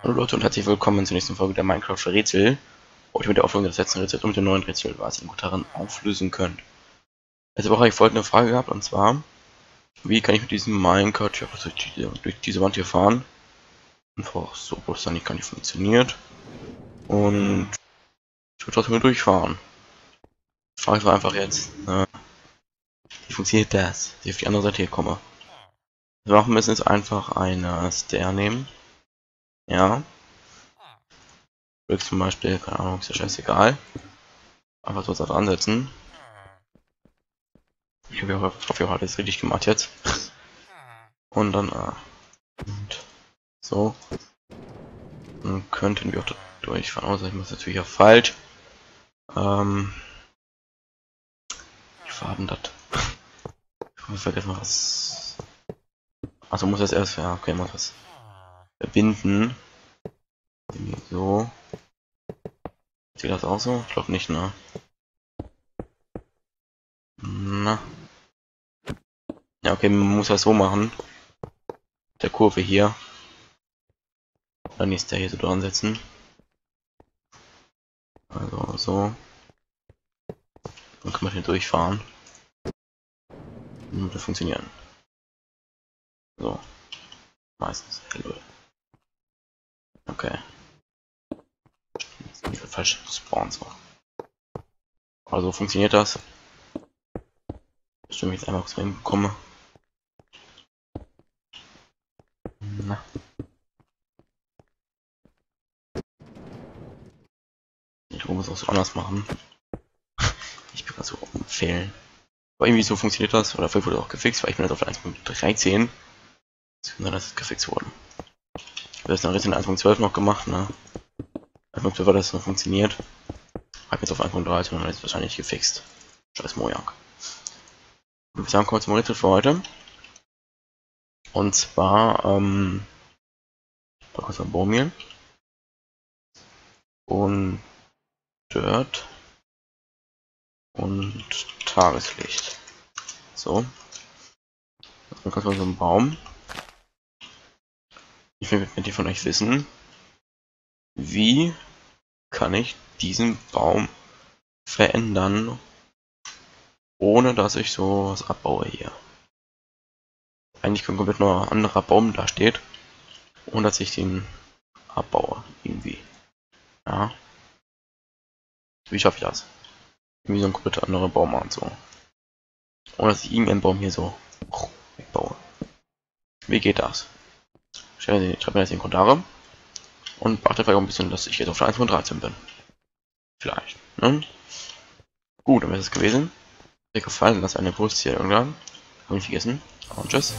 Hallo Leute und herzlich willkommen zur nächsten Folge der Minecraft Rätsel. Heute mit der Auflösung des letzten Rätsels und mit dem neuen Rätsel, was ihr darin auflösen könnt. Letzte Woche habe ich folgende Frage gehabt und zwar, wie kann ich mit diesem Minecraft durch diese, durch diese Wand hier fahren? Einfach so, wo es dann nicht gar nicht funktioniert. Und ich würde trotzdem durchfahren. Die Frage war einfach jetzt, äh, wie funktioniert das, dass ich auf die andere Seite hier komme? Was wir machen müssen, ist einfach eine Stair nehmen. Ja. Zum Beispiel, keine Ahnung, ist ja scheißegal. Einfach so dran setzen. Ich hoffe, ich habe alles richtig gemacht jetzt. Und dann, äh, und so. Dann könnten wir auch durchfahren. Außer ich muss natürlich ja falsch. Ähm, war denn das? Ich vergessen was. Also muss das erst, ja, okay, muss das verbinden. So. Sieht das auch so? Ich glaube nicht, ne? Na. Ja, okay, man muss das so machen. Der Kurve hier. Dann ist der hier so dran setzen. Also so. Dann kann man hier durchfahren. Würde funktionieren. So. Meistens. Hello. Okay. Jetzt falsch spawn so. Also funktioniert das. Bestimmt jetzt einfach zu ihm bekomme. Na. Ich muss auch so anders machen. Ich bin gerade so empfehlen. Aber irgendwie so funktioniert das, oder vielleicht wurde auch gefixt, weil ich bin jetzt auf 1.13. Das ist gefixt worden. Das ist noch in 1.12 noch gemacht, ne? 1.12 hat das noch funktioniert. Hab jetzt auf 1.13 und dann ist wahrscheinlich gefixt. Scheiß Mojang. Und wir sagen kurz mal Rätsel für heute. Und zwar, ähm, da kurz ein Baummehl. Und Dirt. Und Tageslicht. So. Dann kommt so ein Baum. Ich will mit dir von euch wissen, wie kann ich diesen Baum verändern, ohne dass ich so was abbaue hier. Eigentlich komplett nur ein anderer Baum da steht, ohne dass ich den abbaue, irgendwie. Ja. Wie schaffe ich das? Irgendwie so ein komplett anderer Baum an, so. Ohne dass ich irgendeinen Baum hier so wegbaue. Wie geht das? Schreibt mir das in die Kommentare. Und beachtet vielleicht auch ein bisschen, dass ich jetzt auf der 1.13 bin. Vielleicht. Ne? Gut, dann wäre es gewesen. Dir gefallen, dass eine Post hier irgendwann. Hab ich vergessen. Und tschüss.